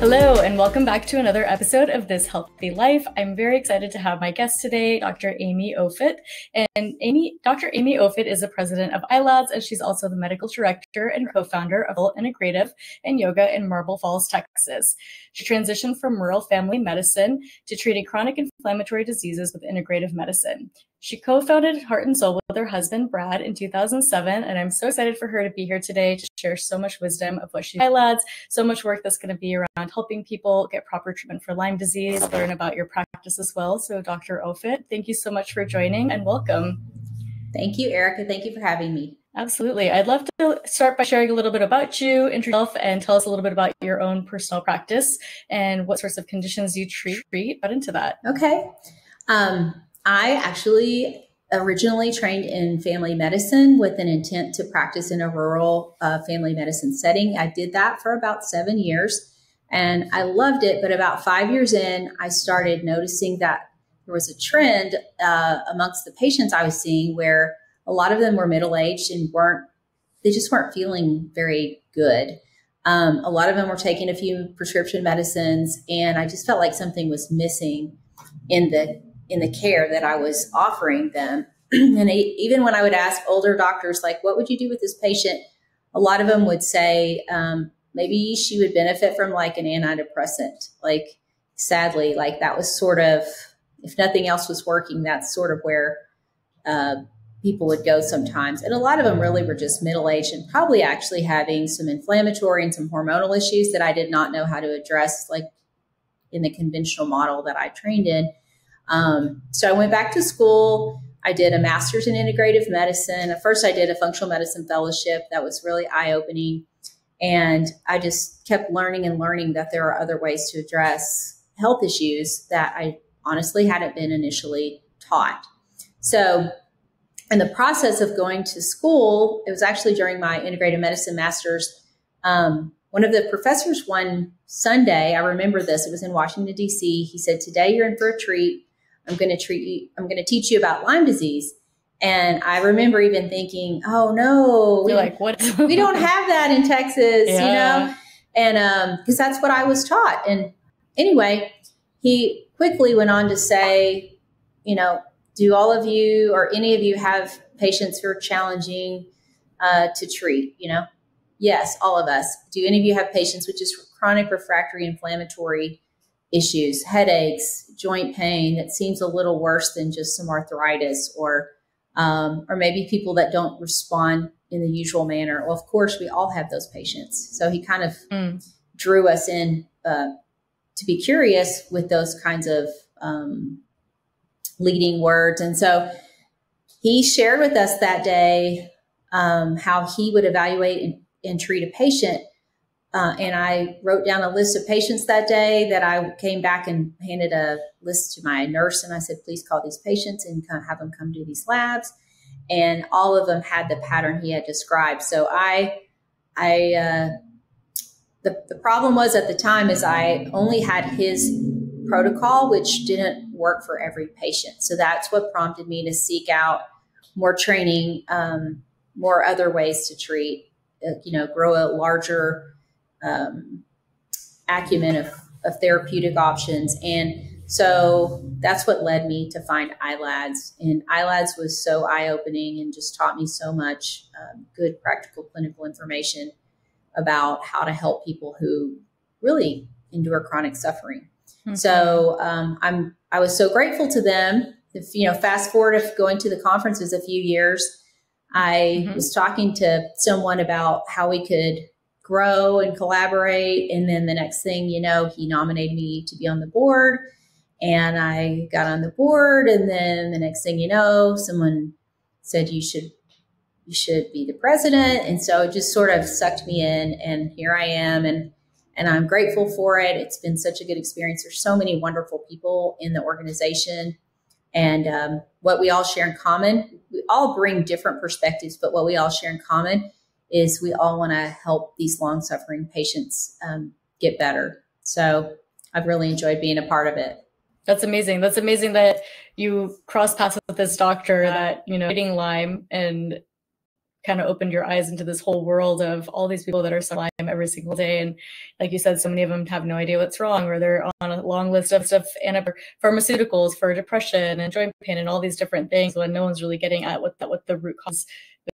Hello, and welcome back to another episode of This Healthy Life. I'm very excited to have my guest today, Dr. Amy Offutt. And Amy, Dr. Amy Offutt is the president of iLads, and she's also the medical director and co-founder of Integrative and Yoga in Marble Falls, Texas. She transitioned from rural family medicine to treating chronic inflammatory diseases with integrative medicine. She co founded Heart and Soul with her husband, Brad, in 2007. And I'm so excited for her to be here today to share so much wisdom of what she highlights, so much work that's going to be around helping people get proper treatment for Lyme disease, learn about your practice as well. So, Dr. Offutt, thank you so much for joining and welcome. Thank you, Erika. Thank you for having me. Absolutely. I'd love to start by sharing a little bit about you, introduce yourself, and tell us a little bit about your own personal practice and what sorts of conditions you treat. Get into that. Okay. Um, I actually originally trained in family medicine with an intent to practice in a rural uh, family medicine setting. I did that for about seven years and I loved it. But about five years in, I started noticing that there was a trend uh, amongst the patients I was seeing where a lot of them were middle aged and weren't, they just weren't feeling very good. Um, a lot of them were taking a few prescription medicines, and I just felt like something was missing in the in the care that I was offering them. and even when I would ask older doctors, like, what would you do with this patient? A lot of them would say, um, maybe she would benefit from like an antidepressant. Like, sadly, like that was sort of, if nothing else was working, that's sort of where uh, people would go sometimes. And a lot of them really were just middle aged and probably actually having some inflammatory and some hormonal issues that I did not know how to address, like in the conventional model that I trained in. Um, so I went back to school. I did a master's in integrative medicine. At first, I did a functional medicine fellowship that was really eye opening. And I just kept learning and learning that there are other ways to address health issues that I honestly hadn't been initially taught. So, in the process of going to school, it was actually during my integrative medicine master's. Um, one of the professors one Sunday, I remember this, it was in Washington, D.C. He said, Today you're in for a treat. I'm going to treat you, I'm going to teach you about Lyme disease. And I remember even thinking, oh no, we, like what? we don't have that in Texas, yeah. you know? And um, because that's what I was taught. And anyway, he quickly went on to say, you know, do all of you or any of you have patients who are challenging uh, to treat? You know, yes, all of us. Do any of you have patients with just chronic refractory inflammatory issues, headaches, joint pain that seems a little worse than just some arthritis or um, or maybe people that don't respond in the usual manner. Well, of course, we all have those patients. So he kind of mm. drew us in uh, to be curious with those kinds of um, leading words. And so he shared with us that day um, how he would evaluate and, and treat a patient uh, and I wrote down a list of patients that day that I came back and handed a list to my nurse. And I said, please call these patients and have them come do these labs. And all of them had the pattern he had described. So I, I, uh, the, the problem was at the time is I only had his protocol, which didn't work for every patient. So that's what prompted me to seek out more training, um, more other ways to treat, uh, you know, grow a larger um, acumen of, of therapeutic options. And so that's what led me to find iLads. And iLads was so eye opening and just taught me so much um, good practical clinical information about how to help people who really endure chronic suffering. Mm-hmm. So um, I'm I was so grateful to them. If you know, fast forward if going to the conferences a few years, I mm-hmm. was talking to someone about how we could grow and collaborate. And then the next thing you know, he nominated me to be on the board. And I got on the board. And then the next thing you know, someone said you should you should be the president. And so it just sort of sucked me in. And here I am. And and I'm grateful for it. It's been such a good experience. There's so many wonderful people in the organization. And um, what we all share in common, we all bring different perspectives, but what we all share in common is we all want to help these long suffering patients um, get better. So I've really enjoyed being a part of it. That's amazing. That's amazing that you cross paths with this doctor that, you know, treating Lyme and kind of opened your eyes into this whole world of all these people that are suffering every single day. And like you said, so many of them have no idea what's wrong, or they're on a long list of stuff and pharmaceuticals for depression and joint pain and all these different things when no one's really getting at what the, what the root cause,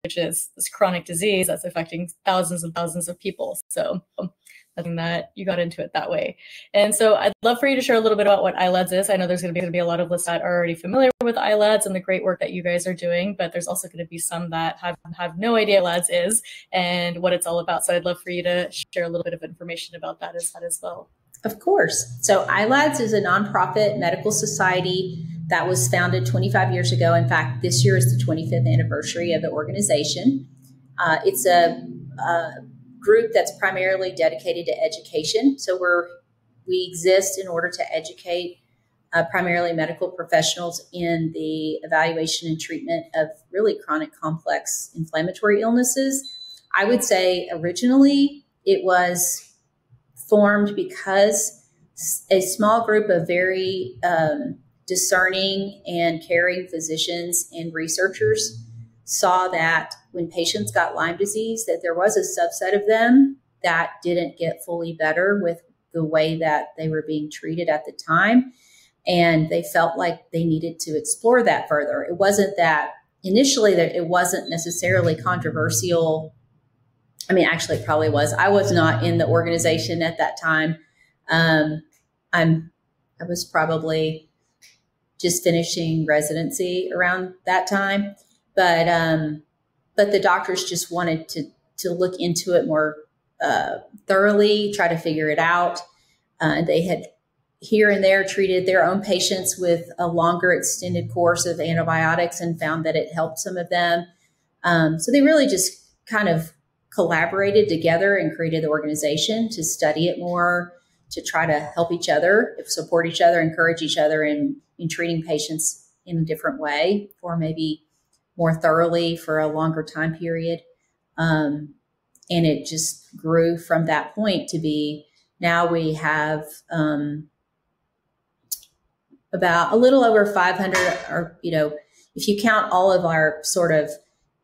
which is this chronic disease that's affecting thousands and thousands of people. So um, that you got into it that way. And so I'd love for you to share a little bit about what iLads is. I know there's going to be, a lot of listeners that are already familiar with iLads and the great work that you guys are doing, but there's also going to be some that have, have no idea iLads is and what it's all about. So I'd love for you to share a little bit of information about that as, that as well. Of course. So iLads is a nonprofit medical society that was founded 25 years ago. In fact, this year is the 25th anniversary of the organization. Uh, it's a, a group that's primarily dedicated to education. So we're we exist in order to educate uh, primarily medical professionals in the evaluation and treatment of really chronic complex inflammatory illnesses. I would say originally it was formed because a small group of very um, discerning and caring physicians and researchers saw that when patients got Lyme disease, that there was a subset of them that didn't get fully better with the way that they were being treated at the time. And they felt like they needed to explore that further. It wasn't that initially that it wasn't necessarily controversial. I mean, actually, it probably was. I was not in the organization at that time. Um, I'm, I was probably just finishing residency around that time. But um, but the doctors just wanted to to look into it more uh, thoroughly, try to figure it out. Uh, they had here and there treated their own patients with a longer extended course of antibiotics and found that it helped some of them. Um, so they really just kind of collaborated together and created the organization to study it more, to try to help each other, support each other, encourage each other in, in treating patients in a different way or maybe more thoroughly for a longer time period. Um, and it just grew from that point to be now we have um, about a little over 500 or you know if you count all of our sort of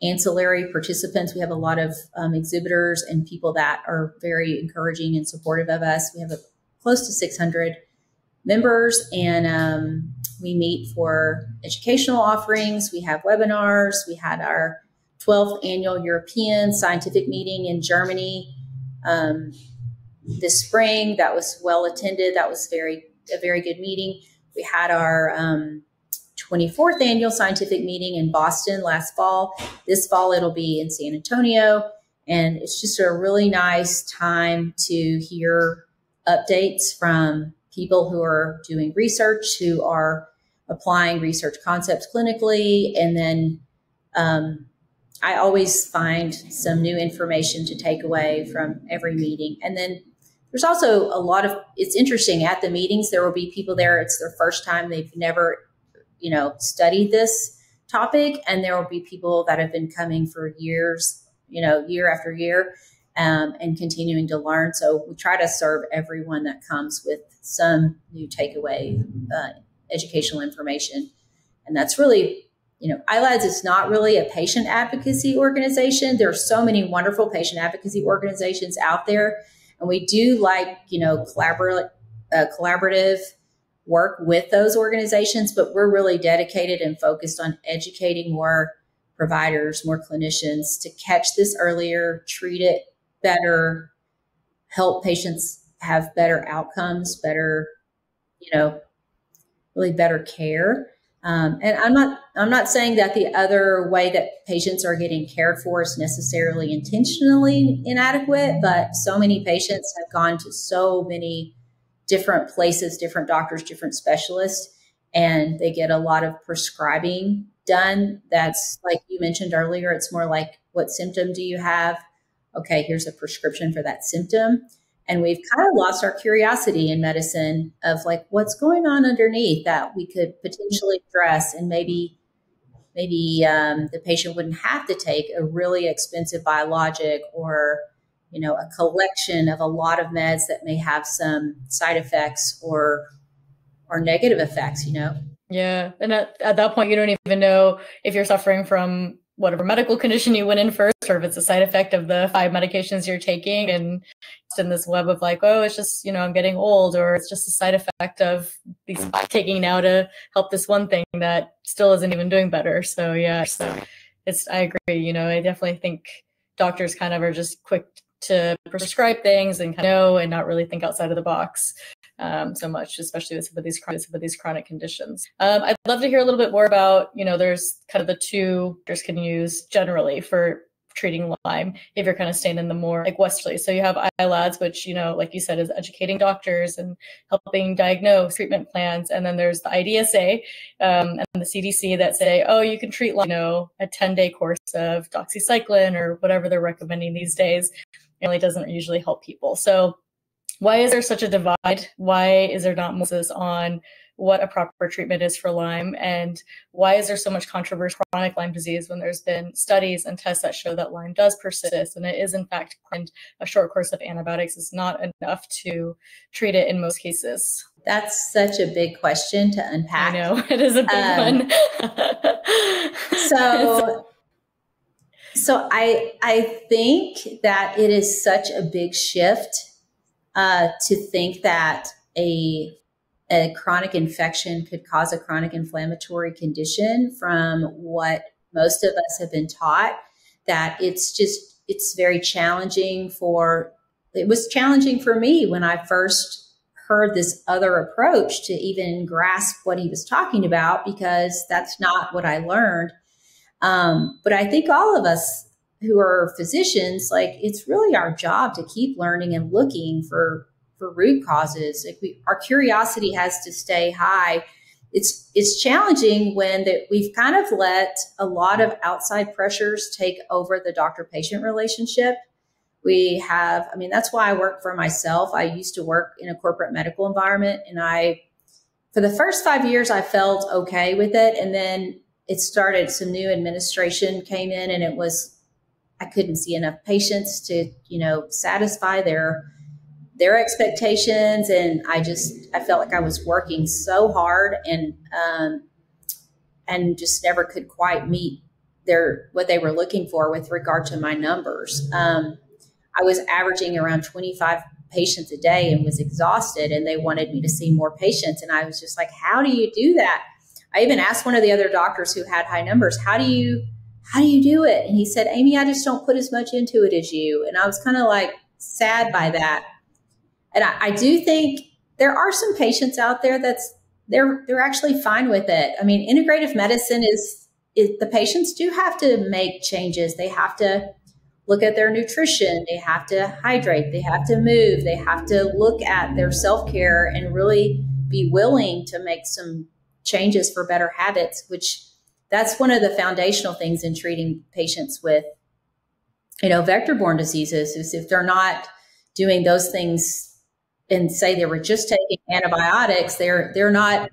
ancillary participants we have a lot of um, exhibitors and people that are very encouraging and supportive of us we have a, close to 600 members and um, we meet for educational offerings. We have webinars. We had our 12th annual European scientific meeting in Germany um, this spring. That was well attended. That was very a very good meeting. We had our um, 24th annual scientific meeting in Boston last fall. This fall it'll be in San Antonio, and it's just a really nice time to hear updates from people who are doing research, who are applying research concepts clinically. And then um, I always find some new information to take away from every meeting. And then there's also a lot of, it's interesting at the meetings, there will be people there, it's their first time, they've never, you know, studied this topic. And there will be people that have been coming for years, you know, year after year. Um, and continuing to learn. So we try to serve everyone that comes with some new takeaway uh, educational information. And that's really, you know, iLads is not really a patient advocacy organization. There are so many wonderful patient advocacy organizations out there. And we do like, you know, collaborative, uh, collaborative work with those organizations, but we're really dedicated and focused on educating more providers, more clinicians to catch this earlier, treat it better, help patients have better outcomes, better, you know, really better care. Um, and I'm not I'm not saying that the other way that patients are getting cared for is necessarily intentionally inadequate, but so many patients have gone to so many different places, different doctors, different specialists, and they get a lot of prescribing done. That's like you mentioned earlier. It's more like, what symptom do you have? Okay, here's a prescription for that symptom. And we've kind of lost our curiosity in medicine of like what's going on underneath that we could potentially address and maybe maybe um, the patient wouldn't have to take a really expensive biologic or you know a collection of a lot of meds that may have some side effects or or negative effects you know yeah and at, at that point you don't even know if you're suffering from whatever medical condition you went in first, or if it's a side effect of the five medications you're taking, and it's in this web of like, oh, it's just you know I'm getting old, or it's just a side effect of these taking now to help this one thing that still isn't even doing better. So yeah, so it's I agree. You know, I definitely think doctors kind of are just quick to prescribe things and kind of know and not really think outside of the box um, so much, especially with some of these some of these chronic conditions. Um, I'd love to hear a little bit more about you know there's kind of the two doctors can use generally for treating Lyme if you're kind of staying in the more like westerly. So you have ILADS, which, you know, like you said, is educating doctors and helping diagnose treatment plans. And then there's the IDSA um, and the CDC that say, oh, you can treat, Lyme, you know, a 10 day course of doxycycline or whatever they're recommending these days. It really doesn't usually help people. So why is there such a divide? Why is there not emphasis on what a proper treatment is for Lyme and why is there so much controversy chronic Lyme disease when there's been studies and tests that show that Lyme does persist and it is in fact and a short course of antibiotics is not enough to treat it in most cases. That's such a big question to unpack. I know it is a big um, one. so so I I think that it is such a big shift uh, to think that a a chronic infection could cause a chronic inflammatory condition from what most of us have been taught that it's just it's very challenging for it was challenging for me when i first heard this other approach to even grasp what he was talking about because that's not what i learned. Um, but i think all of us who are physicians like it's really our job to keep learning and looking for for root causes. Like we, our curiosity has to stay high. It's it's challenging when that we've kind of let a lot of outside pressures take over the doctor patient relationship. We have, I mean, that's why I work for myself. I used to work in a corporate medical environment, and I, for the first five years, I felt okay with it, and then it started. Some new administration came in, and it was I couldn't see enough patients to, you know, satisfy their their expectations. And i just i felt like i was working so hard and um, and just never could quite meet their what they were looking for with regard to my numbers. Um, i was averaging around 25 patients a day and was exhausted and they wanted me to see more patients. And i was just like how do you do that? I even asked one of the other doctors who had high numbers how do you how do you do it and he said amy i just don't put as much into it as you and i was kind of like sad by that and I, I do think there are some patients out there that's they're they're actually fine with it. I mean, integrative medicine is, is the patients do have to make changes. They have to look at their nutrition. They have to hydrate. They have to move. They have to look at their self care and really be willing to make some changes for better habits, which that's one of the foundational things in treating patients with, you know, vector borne diseases is if they're not doing those things and say they were just taking antibiotics, they're they're not.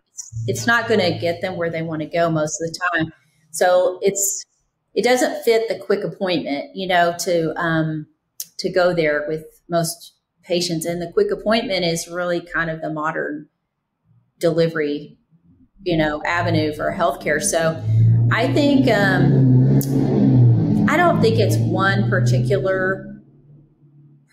It's not going to get them where they want to go most of the time. So it's it doesn't fit the quick appointment, you know, to um, to go there with most patients. And the quick appointment is really kind of the modern delivery, you know, avenue for healthcare. So I think um, I don't think it's one particular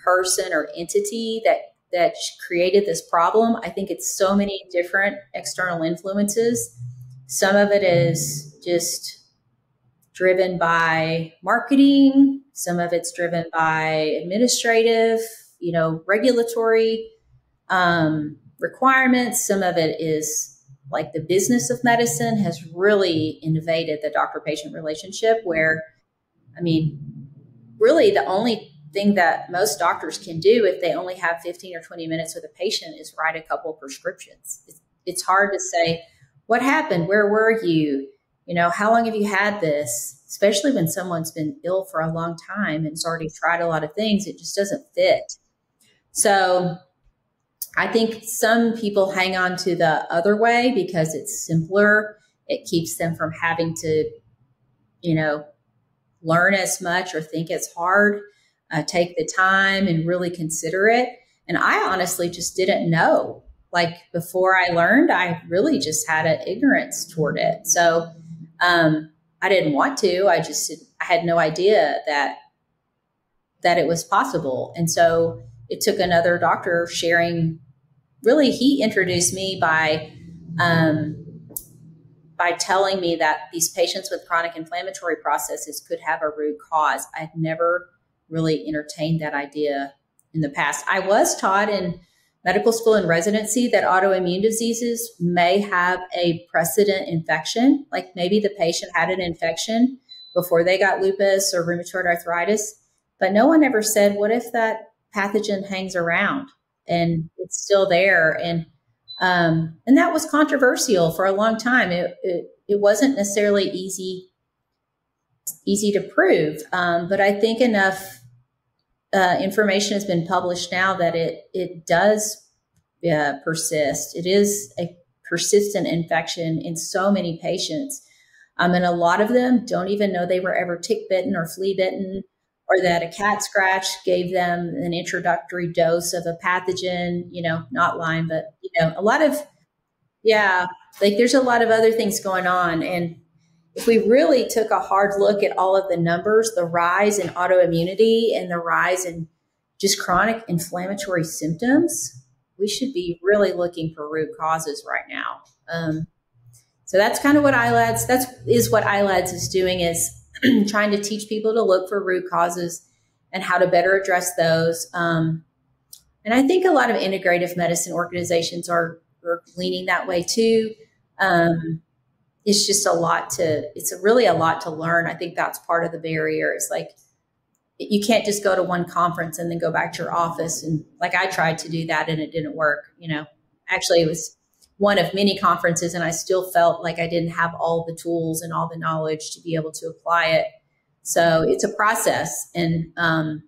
person or entity that that created this problem. I think it's so many different external influences. Some of it is just driven by marketing, some of it's driven by administrative, you know, regulatory um, requirements, some of it is like the business of medicine has really invaded the doctor patient relationship where i mean really the only thing that most doctors can do if they only have 15 or 20 minutes with a patient is write a couple prescriptions. It's, it's hard to say, what happened? Where were you? You know, how long have you had this? Especially when someone's been ill for a long time and has already tried a lot of things, it just doesn't fit. So I think some people hang on to the other way because it's simpler. It keeps them from having to, you know, learn as much or think it's hard uh, take the time and really consider it. And I honestly just didn't know. Like before I learned, I really just had an ignorance toward it. So um, I didn't want to. I just I had no idea that that it was possible. And so it took another doctor sharing. Really, he introduced me by um, by telling me that these patients with chronic inflammatory processes could have a root cause. I'd never really entertained that idea in the past. I was taught in medical school and residency that autoimmune diseases may have a precedent infection, like maybe the patient had an infection before they got lupus or rheumatoid arthritis. But no one ever said, what if that pathogen hangs around and it's still there? And um, and that was controversial for a long time. It, it, it wasn't necessarily easy easy to prove, um, but I think enough uh, information has been published now that it it does uh, persist. It is a persistent infection in so many patients, um, and a lot of them don't even know they were ever tick bitten or flea bitten or that a cat scratch gave them an introductory dose of a pathogen, you know, not Lyme, but, you know, a lot of, yeah, like there's a lot of other things going on. And if we really took a hard look at all of the numbers, the rise in autoimmunity and the rise in just chronic inflammatory symptoms, we should be really looking for root causes right now. Um, so that's kind of what ILADS, that's is what ILADS is doing is trying to teach people to look for root causes and how to better address those. Um, and I think a lot of integrative medicine organizations are, are leaning that way too. Um, it's just a lot to, it's a really a lot to learn. I think that's part of the barrier. It's like, you can't just go to one conference and then go back to your office. And like I tried to do that and it didn't work. You know, actually it was one of many conferences and I still felt like I didn't have all the tools and all the knowledge to be able to apply it. So it's a process. And um,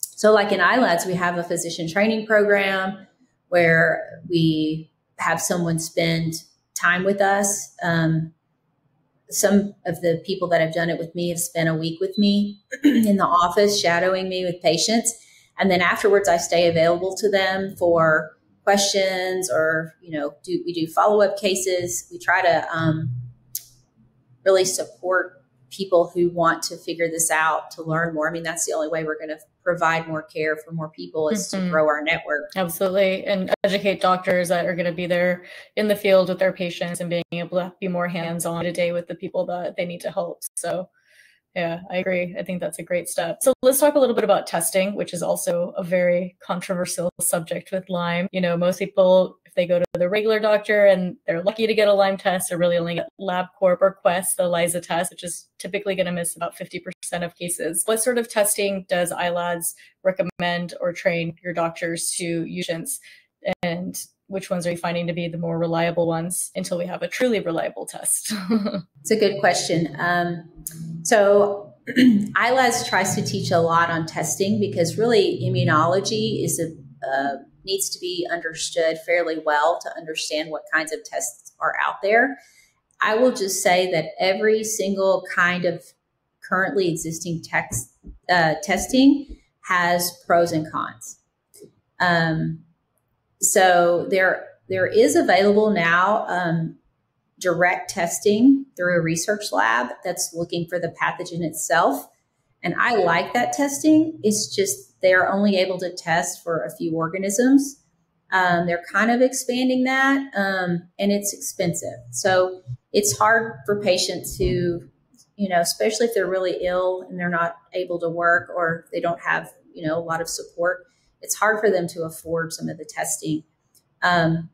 so, like in ILADS, we have a physician training program where we have someone spend time with us. Um, some of the people that have done it with me have spent a week with me in the office, shadowing me with patients. And then afterwards, I stay available to them for questions or you know do we do follow-up cases. We try to um, really support people who want to figure this out to learn more. I mean that's the only way we're going to provide more care for more people is mm-hmm. to grow our network. Absolutely. And educate doctors that are going to be there in the field with their patients and being able to be more hands-on today with the people that they need to help. So yeah, I agree. I think that's a great step. So let's talk a little bit about testing, which is also a very controversial subject with Lyme. You know, most people, if they go to the regular doctor and they're lucky to get a Lyme test, they really only get LabCorp or Quest, the ELISA test, which is typically going to miss about 50% of cases. What sort of testing does ILADS recommend or train your doctors to use? And which ones are you finding to be the more reliable ones until we have a truly reliable test? it's a good question. Um, so ILADS tries to teach a lot on testing because really immunology is a uh, needs to be understood fairly well to understand what kinds of tests are out there. I will just say that every single kind of currently existing text, uh, testing has pros and cons. Um, so there there is available now um, direct testing through a research lab that's looking for the pathogen itself. And I like that testing. It's just they're only able to test for a few organisms. Um, they're kind of expanding that, um, and it's expensive. So it's hard for patients who, you know, especially if they're really ill and they're not able to work or they don't have, you know, a lot of support it's hard for them to afford some of the testing. Um,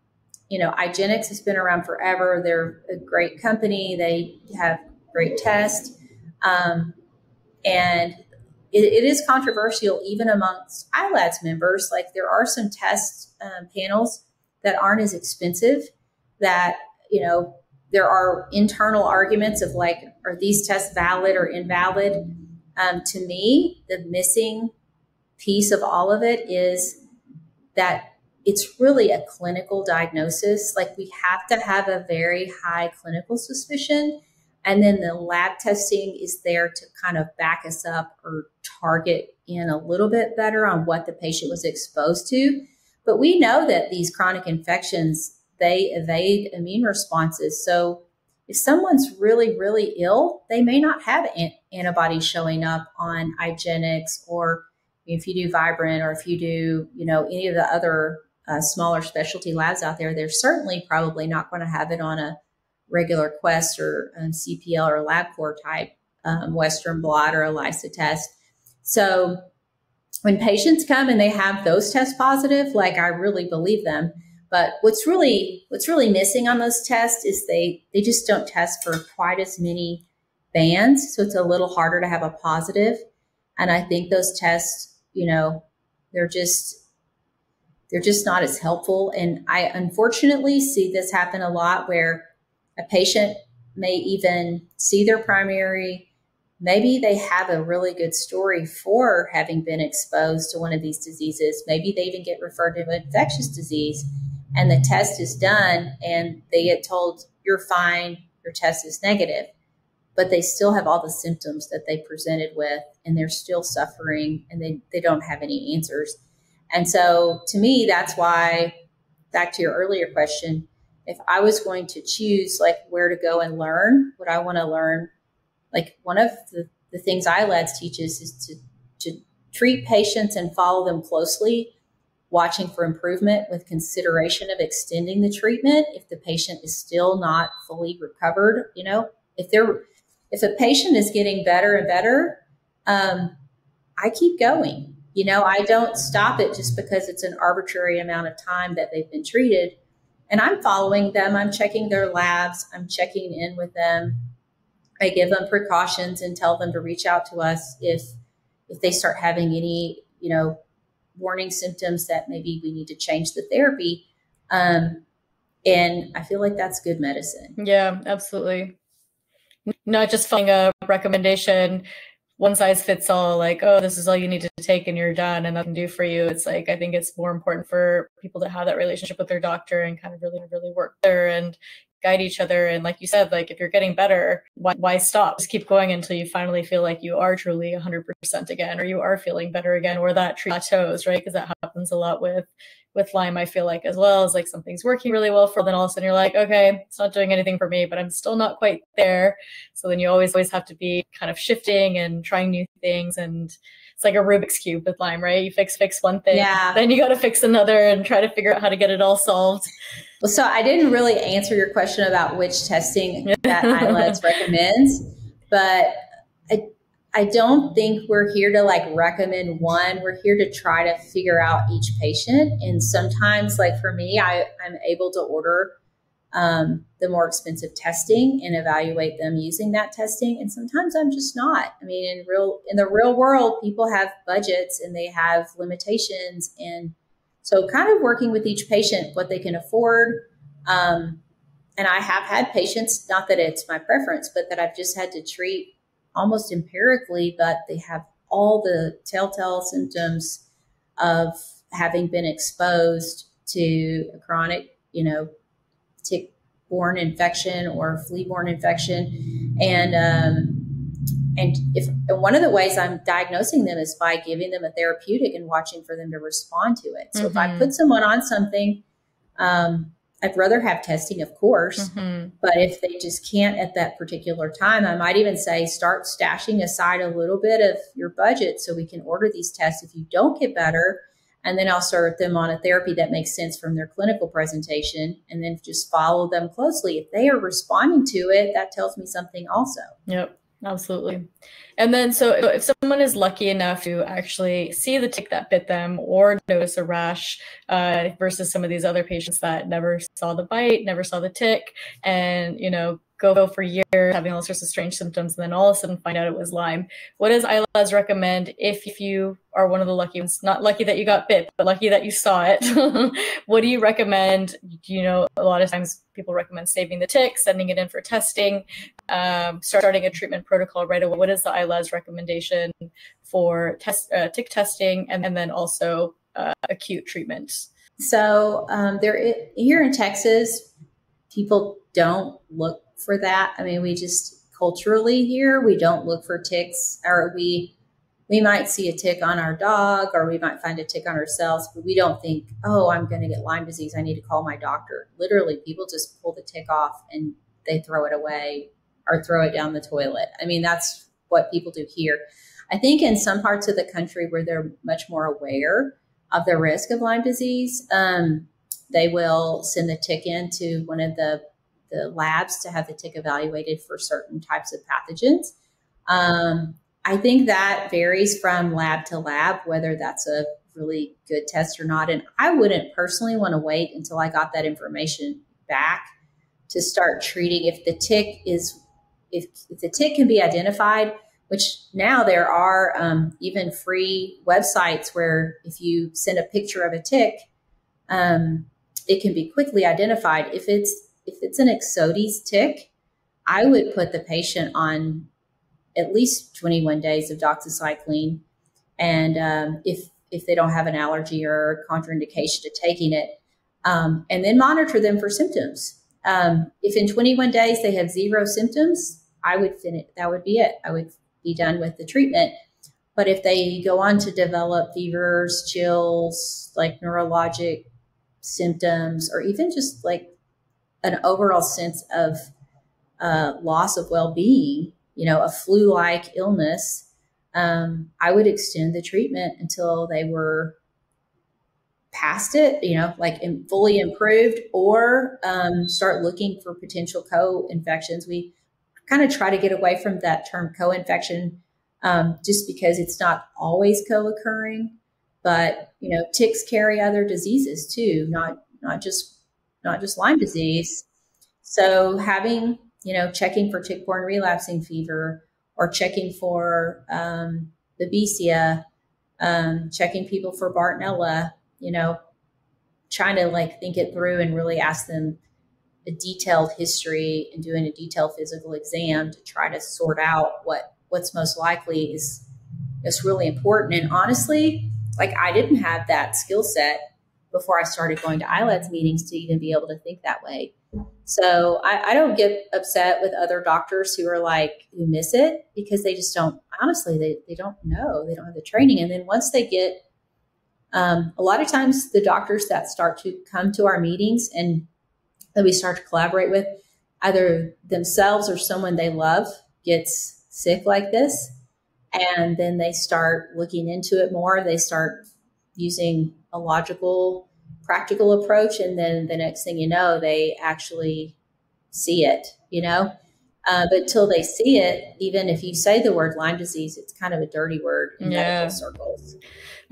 you know, IGeneX has been around forever. They're a great company. They have great tests. Um, and it, it is controversial even amongst ILADS members. Like there are some test um, panels that aren't as expensive that, you know, there are internal arguments of like, are these tests valid or invalid? Um, to me, the missing piece of all of it is that it's really a clinical diagnosis. Like we have to have a very high clinical suspicion. And then the lab testing is there to kind of back us up or target in a little bit better on what the patient was exposed to. But we know that these chronic infections, they evade immune responses. So if someone's really, really ill, they may not have an- antibodies showing up on IGeneX or if you do Vibrant or if you do, you know, any of the other uh, smaller specialty labs out there, they're certainly probably not going to have it on a regular Quest or um, CPL or LabCorp type um, Western blot or ELISA test. So when patients come and they have those tests positive, like I really believe them. But what's really what's really missing on those tests is they they just don't test for quite as many bands, so it's a little harder to have a positive. And I think those tests, you know, they're just they're just not as helpful. And I unfortunately see this happen a lot where a patient may even see their primary maybe they have a really good story for having been exposed to one of these diseases. Maybe they even get referred to an infectious disease and the test is done and they get told, you're fine, your test is negative. But they still have all the symptoms that they presented with and they're still suffering and they, they don't have any answers. And so to me, that's why, back to your earlier question, if I was going to choose like where to go and learn, what I want to learn like one of the, the things ILADS teaches is to, to treat patients and follow them closely, watching for improvement with consideration of extending the treatment if the patient is still not fully recovered. You know, if they're if a patient is getting better and better, um, I keep going. You know, I don't stop it just because it's an arbitrary amount of time that they've been treated. And I'm following them. I'm checking their labs. I'm checking in with them I give them precautions and tell them to reach out to us if if they start having any, you know, warning symptoms that maybe we need to change the therapy. Um, and I feel like that's good medicine. Yeah, absolutely. Not just following a recommendation, one size fits all, like, oh, this is all you need to take and you're done and nothing do for you. It's like, I think it's more important for people to have that relationship with their doctor and kind of really, really work there and guide each other. And like you said, like if you're getting better, why, why stop? Just keep going until you finally feel like you are truly 100% again, or you are feeling better again, or that plateaus, right? Because that happens a lot with with Lyme. I feel like as well as like something's working really well for, then all of a sudden you're like, okay, it's not doing anything for me, but I'm still not quite there. So then you always always have to be kind of shifting and trying new things and it's like a Rubik's cube with Lyme, right? You fix fix one thing, yeah. then you got to fix another and try to figure out how to get it all solved. Well, so I didn't really answer your question about which testing that ILADS recommends, but I I don't think we're here to like recommend one. We're here to try to figure out each patient. And sometimes, like for me, I, I'm able to order um, the more expensive testing and evaluate them using that testing. And sometimes I'm just not. I mean, in real in the real world, people have budgets and they have limitations, and so kind of working with each patient what they can afford. Um, and I have had patients, not that it's my preference, but that I've just had to treat almost empirically, but they have all the telltale symptoms of having been exposed to a chronic, you know, tick-borne infection or flea-borne infection, and um, and if and one of the ways I'm diagnosing them is by giving them a therapeutic and watching for them to respond to it. So mm-hmm. if I mm-hmm. put someone on something, um, I'd rather have testing, of course, mm-hmm. but if they just can't at that particular time, I might even say start stashing aside a little bit of your budget so we can order these tests. If you don't get better, and then I'll start them on a therapy that makes sense from their clinical presentation and then just follow them closely. If they are responding to it, that tells me something also. Yep. Absolutely. And then, so if someone is lucky enough to actually see the tick that bit them or notice a rash uh, versus some of these other patients that never saw the bite, never saw the tick, and, you know, go for years having all sorts of strange symptoms and then all of a sudden find out it was Lyme. What does ILADS recommend if, if you are one of the lucky ones, not lucky that you got bit, but lucky that you saw it? what do you recommend? You know, a lot of times people recommend saving the tick, sending it in for testing, um, starting a treatment protocol right away. What is the ILADS recommendation for test uh, tick testing and, and then also uh, acute treatment? So um, there, here in Texas, people don't look for that. I mean, we just culturally here, we don't look for ticks or we we might see a tick on our dog or we might find a tick on ourselves, but we don't think, oh, I'm going to get Lyme disease. I need to call my doctor. Literally, people just pull the tick off and they throw it away or throw it down the toilet. I mean, that's what people do here. I think in some parts of the country where they're much more aware of the risk of Lyme disease, um, they will send the tick in to one of the, the labs to have the tick evaluated for certain types of pathogens. Um, I think that varies from lab to lab, whether that's a really good test or not. And I wouldn't personally want to wait until I got that information back to start treating if the tick is if, if the tick can be identified which now there are um, even free websites where if you send a picture of a tick um, it can be quickly identified if it's if it's an ixodes tick i would put the patient on at least 21 days of doxycycline and um, if if they don't have an allergy or contraindication to taking it, um, and then monitor them for symptoms. Um, if in 21 days they have zero symptoms, I would finish. That would be it. I would be done with the treatment. But if they go on to develop fevers, chills, like neurologic symptoms, or even just like an overall sense of uh, loss of well being, you know, a flu like illness, um, I would extend the treatment until they were past it, you know, like in fully improved, or um, start looking for potential co infections. We kind of try to get away from that term co infection um, just because it's not always co occurring. But you know, ticks carry other diseases too, not not just not just Lyme disease. So having you know checking for tick-borne relapsing fever, or checking for um, the Babesia, um, checking people for Bartonella, you know, trying to like think it through and really ask them a detailed history and doing a detailed physical exam to try to sort out what what's most likely is is really important. And honestly, like I didn't have that skill set before I started going to ILADS meetings to even be able to think that way. So I, I, don't get upset with other doctors who are like who miss it because they just don't honestly they, they don't know. They don't have the training. And then once they get um, a lot of times the doctors that start to come to our meetings and that we start to collaborate with either themselves or someone they love gets sick like this and then they start looking into it more. They start using a logical practical approach and then the next thing you know they actually see it you know? Uh, but till they see it even if you say the word lyme disease it's kind of a dirty word in yeah. medical circles.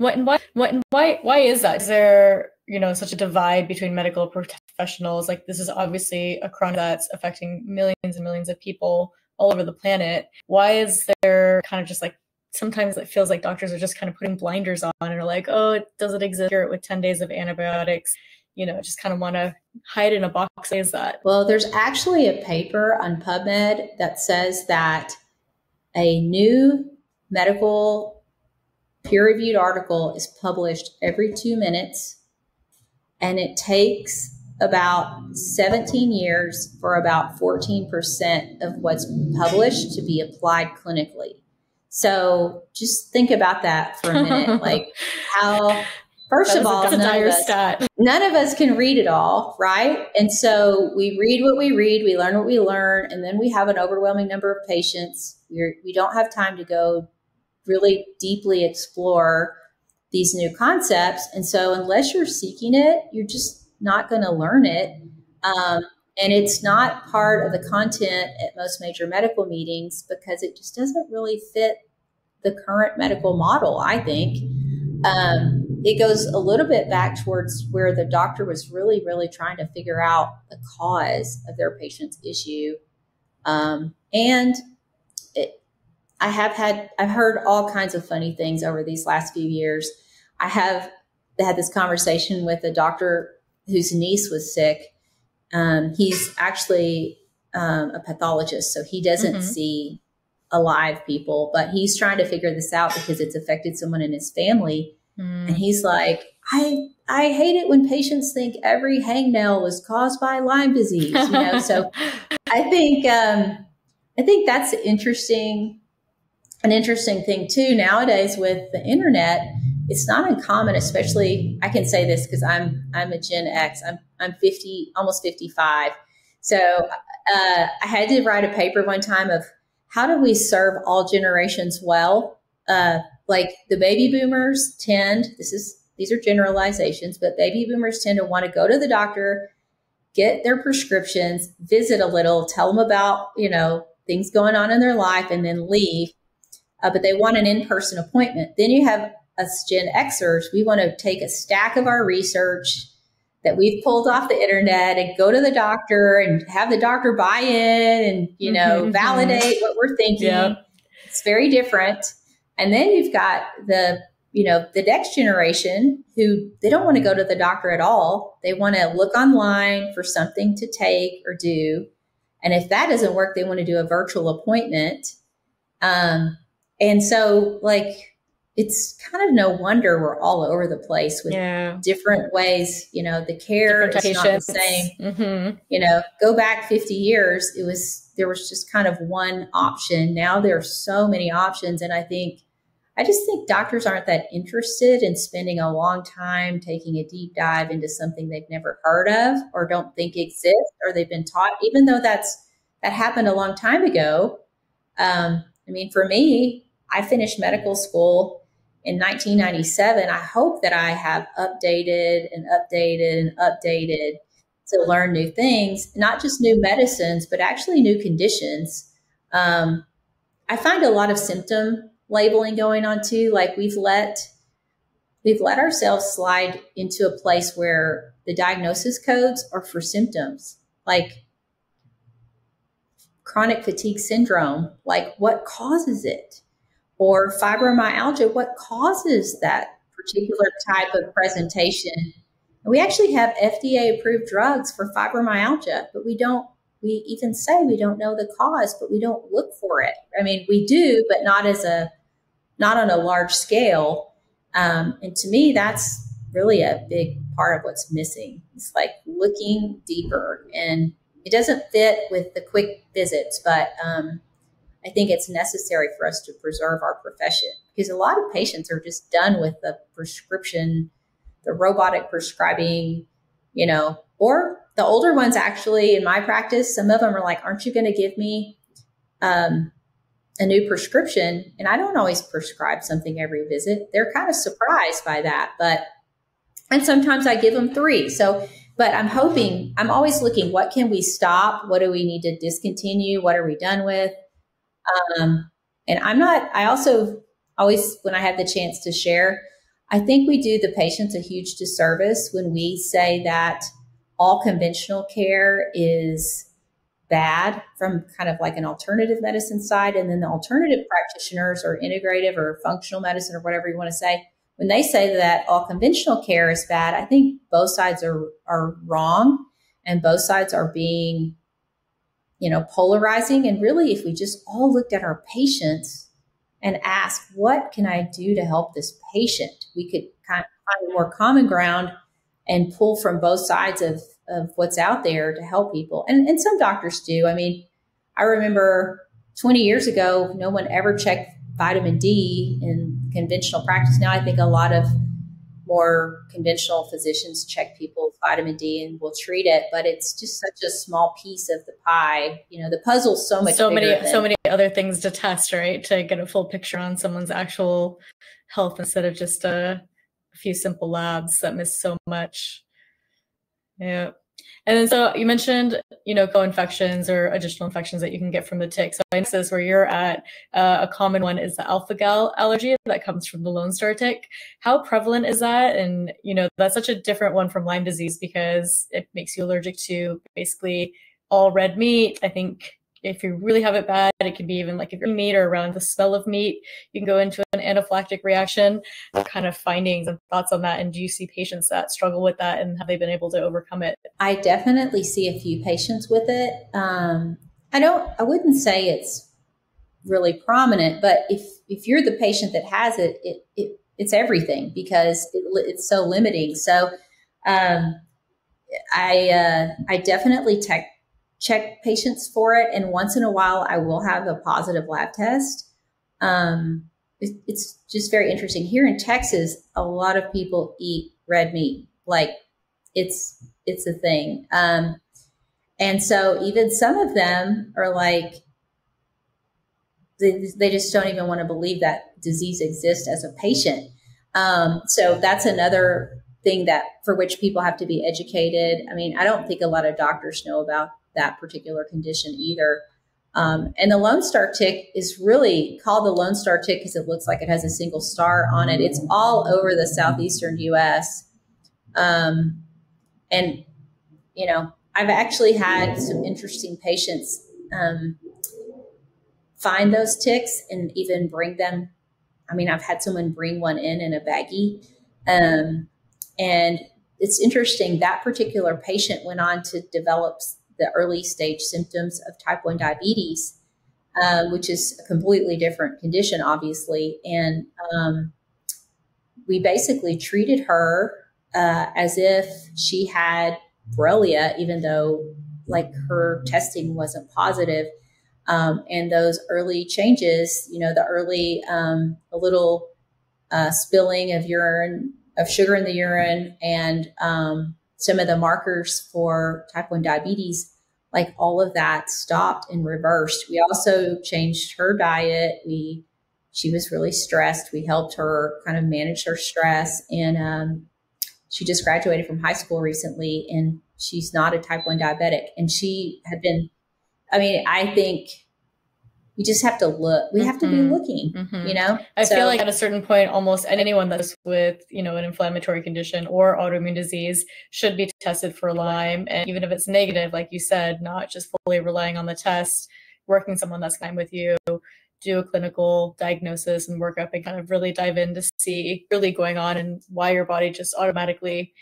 What and why what and why why is that? Is there you know such a divide between medical professionals? Like this is obviously a chronic that's affecting millions and millions of people all over the planet. Why is there kind of just like sometimes it feels like doctors are just kind of putting blinders on and are like, oh, it doesn't exist here with 10 days of antibiotics. You know, just kind of want to hide in a box. Is that? Well, there's actually a paper on PubMed that says that a new medical peer reviewed article is published every two minutes and it takes about 17 years for about 14% of what's published to be applied clinically. So just think about that for a minute. like how First of all, none of, us, none of us can read it all, right? And so we read what we read, we learn what we learn, and then we have an overwhelming number of patients. We're, we don't have time to go really deeply explore these new concepts. And so, unless you're seeking it, you're just not going to learn it. Um, and it's not part of the content at most major medical meetings because it just doesn't really fit the current medical model, I think. Um, it goes a little bit back towards where the doctor was really, really trying to figure out the cause of their patient's issue. Um, and it, I have had, I've heard all kinds of funny things over these last few years. I have had this conversation with a doctor whose niece was sick um, he's actually um, a pathologist, so he doesn't mm-hmm. see alive people, but he's trying to figure this out because it's affected someone in his family. Mm. And he's like, I I hate it when patients think every hangnail was caused by Lyme disease. You know, so I think um, I think that's interesting, an interesting thing too nowadays with the internet it's not uncommon, especially I can say this because I'm I'm a Gen X. I'm I'm 50, almost 55. So uh, I had to write a paper one time of how do we serve all generations well? Uh, like the baby boomers tend, this is these are generalizations, but baby boomers tend to want to go to the doctor, get their prescriptions, visit a little, tell them about, you know, things going on in their life and then leave. Uh, but they want an in-person appointment. Then you have us Gen Xers. We want to take a stack of our research that we've pulled off the internet and go to the doctor and have the doctor buy in and you know mm-hmm. validate what we're thinking. Yep. It's very different. And then you've got the you know the next generation who they don't want to go to the doctor at all. They want to look online for something to take or do. And if that doesn't work, they want to do a virtual appointment. Um, and so like it's kind of no wonder we're all over the place with yeah. different ways. You know, the care different is patients. not the same. Mm-hmm. You know, go back 50 years, it was there was just kind of one option. Now there are so many options, and I think I just think doctors aren't that interested in spending a long time taking a deep dive into something they've never heard of or don't think exists or they've been taught, even though that's that happened a long time ago. Um, I mean, for me, I finished medical school in 1997, I hope that I have updated and updated and updated to learn new things, not just new medicines, but actually new conditions. Um, I find a lot of symptom labeling going on too. Like we've let we've let ourselves slide into a place where the diagnosis codes are for symptoms, like chronic fatigue syndrome. Like what causes it? Or fibromyalgia, what causes that particular type of presentation. We actually have FDA approved drugs for fibromyalgia, but we don't, we even say we don't know the cause, but we don't look for it. I mean, we do, but not as a, not on a large scale. Um, and to me, that's really a big part of what's missing. It's like looking deeper and it doesn't fit with the quick visits, but um, I think it's necessary for us to preserve our profession because a lot of patients are just done with the prescription, the robotic prescribing, you know, or the older ones actually in my practice, some of them are like, aren't you going to give me um, a new prescription? And I don't always prescribe something every visit. They're kind of surprised by that, but, and sometimes I give them three. So, but I'm hoping, I'm always looking, what can we stop? What do we need to discontinue? What are we done with? Um, and I'm not, I also always, when I have the chance to share, I think we do the patients a huge disservice when we say that all conventional care is bad from kind of like an alternative medicine side. And then the alternative practitioners or integrative or functional medicine or whatever you want to say, when they say that all conventional care is bad, I think both sides are, are wrong and both sides are being you know, polarizing. And really, if we just all looked at our patients and asked, what can I do to help this patient? We could kind of find more common ground and pull from both sides of, of what's out there to help people. And, and some doctors do. I mean, I remember 20 years ago, no one ever checked vitamin D in conventional practice. Now I think a lot of more conventional physicians check people's vitamin D and will treat it, but it's just such a small piece of the pie. You know, the puzzle's so much. So many, than- so many other things to test, right? To get a full picture on someone's actual health instead of just a, a few simple labs that miss so much. Yeah. And then, so you mentioned, you know, co-infections or additional infections that you can get from the tick. So I this where you're at. Uh, a common one is the alpha-gal allergy that comes from the Lone Star tick. How prevalent is that? And you know, that's such a different one from Lyme disease because it makes you allergic to basically all red meat. I think if you really have it bad, it can be even like if you're meat or around the smell of meat, you can go into an anaphylactic reaction. Kind of findings and thoughts on that? And do you see patients that struggle with that and have they been able to overcome it? I definitely see a few patients with it. Um, I don't, I wouldn't say it's really prominent, but if, if you're the patient that has it, it, it it's everything because it, it's so limiting. So, um, I, uh, I definitely tech, check patients for it. And once in a while, I will have a positive lab test. Um, it, it's just very interesting. Here in Texas, a lot of people eat red meat. Like it's it's a thing. Um, And so even some of them are like, they, they just don't even want to believe that disease exists as a patient. Um, so that's another thing that for which people have to be educated. I mean, I don't think a lot of doctors know about that particular condition either. Um, and the Lone Star tick is really called the Lone Star tick because it looks like it has a single star on it. It's all over the southeastern U.S. Um, and you know, I've actually had some interesting patients um, find those ticks and even bring them. I mean, I've had someone bring one in in a baggie, um, and it's interesting that particular patient went on to develop the early stage symptoms of type 1 diabetes, um, which is a completely different condition, obviously. And um, we basically treated her uh, as if she had Borrelia, even though like her testing wasn't positive. Um, and those early changes, you know, the early, um, a little uh, spilling of urine, of sugar in the urine, and um, some of the markers for type 1 diabetes, like all of that stopped and reversed. We also changed her diet. We, she was really stressed. We helped her kind of manage her stress. And um, she just graduated from high school recently and she's not a type 1 diabetic. And she had been, I mean, I think we just have to look. We have to be mm-hmm. looking, mm-hmm. you know? I so, feel like at a certain point, almost anyone that's with, you know, an inflammatory condition or autoimmune disease should be tested for Lyme. And even if it's negative, like you said, not just fully relying on the test, working someone that's Lyme with you, do a clinical diagnosis and workup and kind of really dive in to see really going on and why your body just automatically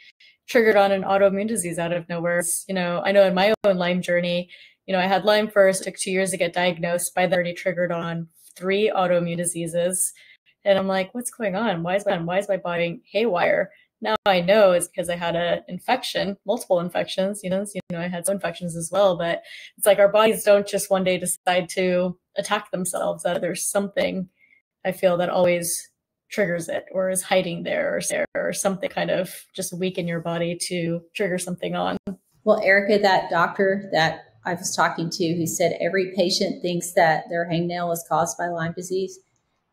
triggered on an autoimmune disease out of nowhere. You know, I know in my own Lyme journey, you know, I had Lyme first, took two years to get diagnosed. By then, already triggered on three autoimmune diseases. And I'm like, what's going on? Why is my, why is my body haywire? Now I know it's because I had an infection, multiple infections. You know, you know, I had some infections as well. But it's like our bodies don't just one day decide to attack themselves. That there's something I feel that always triggers it, or is hiding there, or, there, or something kind of just weaken your body to trigger something on. Well, Erika, that doctor that I was talking to who said every patient thinks that their hangnail is caused by Lyme disease.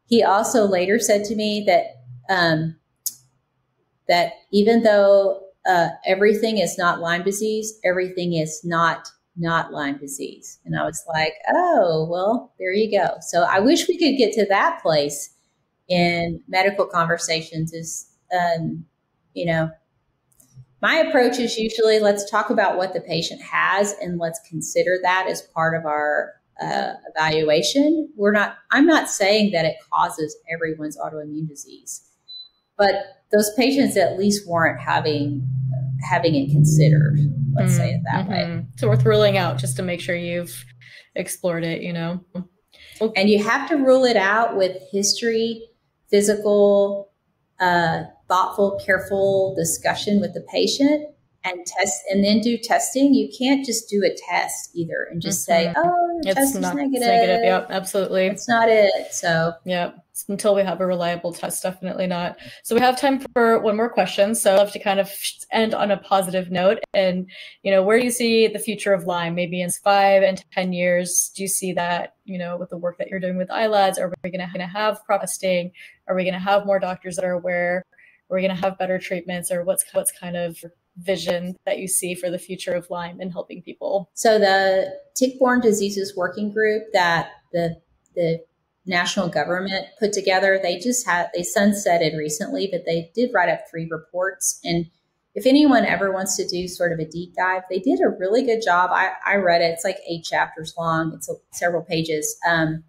He also later said to me that um, that even though uh, everything is not Lyme disease, everything is not not Lyme disease. And I was like, oh, well, there you go. So I wish we could get to that place in medical conversations. Is um, you know, my approach is usually let's talk about what the patient has and let's consider that as part of our uh, evaluation. We're not, I'm not saying that it causes everyone's autoimmune disease, but those patients at least warrant having having it considered. Let's mm-hmm. say it that mm-hmm. way. So worth ruling out just to make sure you've explored it, you know. And you have to rule it out with history, physical, uh, thoughtful, careful discussion with the patient and test and then do testing. You can't just do a test either and just mm-hmm. say, "Oh, the it's test not, is negative." Negative. Yep, absolutely. It's not it. So, yep. until we have a reliable test, definitely not. So we have time for one more question. So I'd love to kind of end on a positive note. And you know, where do you see the future of Lyme? Maybe in five and ten years, do you see that? You know, with the work that you're doing with ILADS, are we going to have testing? Are we going to have more doctors that are aware? Are going to have better treatments, or what's what's kind of vision that you see for the future of Lyme and helping people? So the tick-borne diseases working group that the the national government put together, they just had they sunsetted recently, but they did write up three reports. And if anyone ever wants to do sort of a deep dive, they did a really good job. I, I read it; it's like eight chapters long. It's several pages. Um,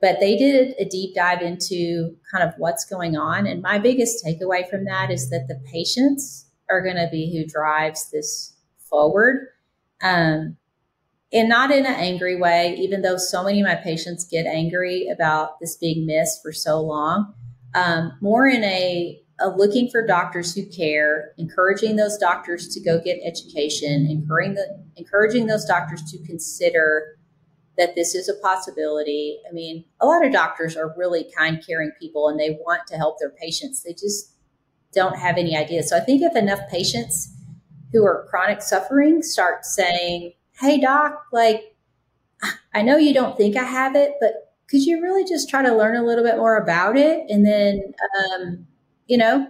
but they did a deep dive into kind of what's going on. And my biggest takeaway from that is that the patients are going to be who drives this forward. Um, and not in an angry way, even though so many of my patients get angry about this being missed for so long. Um, more in a, a, looking for doctors who care, encouraging those doctors to go get education, encouraging the, encouraging those doctors to consider that this is a possibility. I mean, a lot of doctors are really kind, caring people, and they want to help their patients. They just don't have any idea. So I think if enough patients who are chronic suffering start saying, hey, doc, like, I know you don't think I have it, but could you really just try to learn a little bit more about it? And then, um, you know,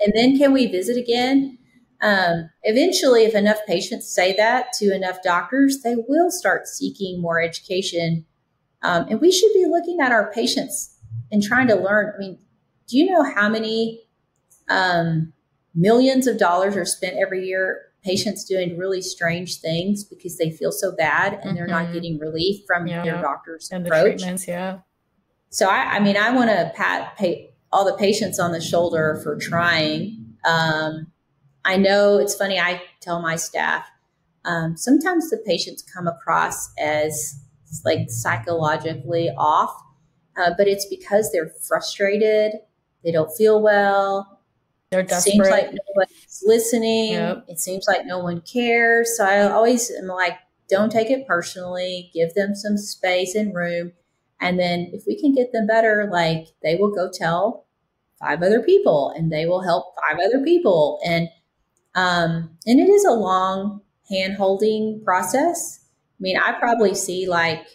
and then can we visit again? Um, eventually, if enough patients say that to enough doctors, they will start seeking more education. Um, and we should be looking at our patients and trying to learn. I mean, do you know how many um, millions of dollars are spent every year? Patients doing really strange things because they feel so bad and mm-hmm. they're not mm-hmm. getting relief from yeah. their doctor's and approach. the treatments. Yeah. So I, I mean, I want to pat pay all the patients on the shoulder for trying. Um, I know it's funny. I tell my staff um, sometimes the patients come across as like psychologically off, uh, but it's because they're frustrated. They don't feel well. They're desperate. It seems like nobody's listening. Yep. It seems like no one cares. So I always am like, don't take it personally. Give them some space and room. And then if we can get them better, like they will go tell five other people and they will help five other people. And um, and it is a long hand holding process. I mean, I probably see like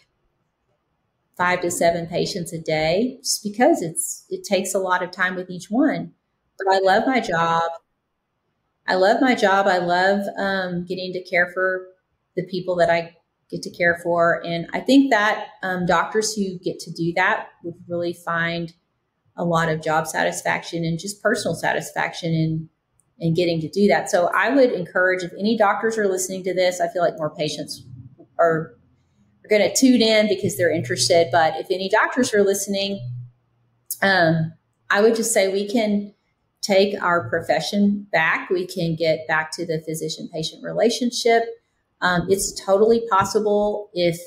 five to seven patients a day just because it's it takes a lot of time with each one. But I love my job. I love my job. I love um, getting to care for the people that I get to care for. And I think that um, doctors who get to do that would really find a lot of job satisfaction and just personal satisfaction in in getting to do that. So I would encourage if any doctors are listening to this, I feel like more patients are are going to tune in because they're interested. But if any doctors are listening, um, I would just say we can take our profession back. We can get back to the physician patient relationship. Um, it's totally possible if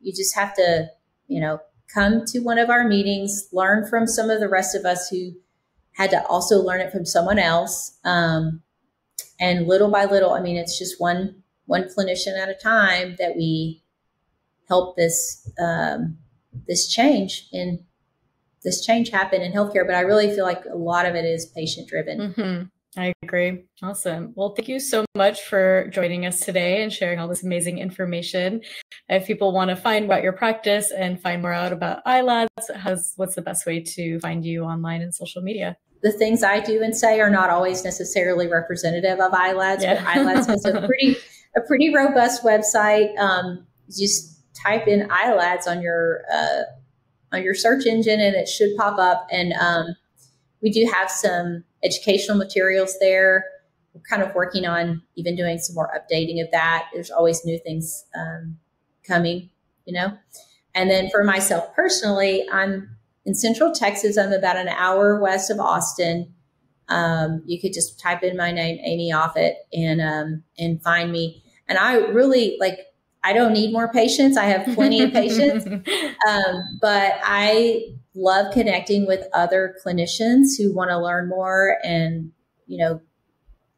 you just have to, you know, come to one of our meetings, learn from some of the rest of us who had to also learn it from someone else. Um, and little by little, I mean, it's just one one clinician at a time that we help this um, this change in this change happen in healthcare. But I really feel like a lot of it is patient driven. Mm-hmm. I agree. Awesome. Well, thank you so much for joining us today and sharing all this amazing information. If people want to find about your practice and find more out about ILADS, how's, what's the best way to find you online and social media? The things I do and say are not always necessarily representative of ILADS, yeah. but ILADS has a pretty a pretty robust website. Um, just type in ILADS on your uh, on your search engine, and it should pop up. And um, we do have some educational materials there. We're kind of working on even doing some more updating of that. There's always new things um, coming, you know. And then for myself personally, I'm in Central Texas. I'm about an hour west of Austin. Um, you could just type in my name, Amy Offutt, and um, and find me. And I really like. I don't need more patients. I have plenty of patients, um, but I love connecting with other clinicians who want to learn more and, you know,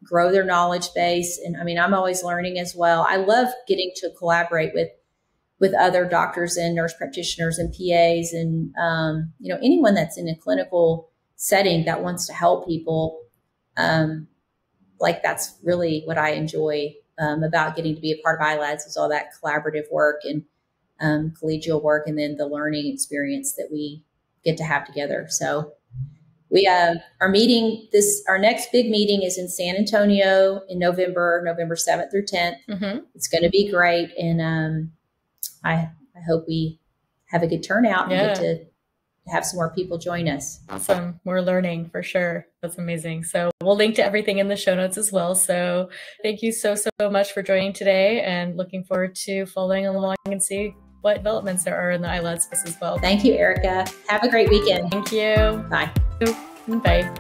grow their knowledge base. And I mean, I'm always learning as well. I love getting to collaborate with with other doctors and nurse practitioners and PAs and um, you know anyone that's in a clinical setting that wants to help people. Um, like that's really what I enjoy um, about getting to be a part of ILADS is all that collaborative work and um, collegial work, and then the learning experience that we get to have together. So we uh, are meeting this. Our next big meeting is in San Antonio in November, November seventh through 10th mm-hmm. It's going to be great, and um, I I hope we have a good turnout yeah. and get to have some more people join us. Awesome. We're learning for sure. That's amazing. So we'll link to everything in the show notes as well. So thank you so, so much for joining today and looking forward to following along and see what developments there are in the ILADS space as well. Thank you, Erika. Have a great weekend. Thank you. Bye. Bye.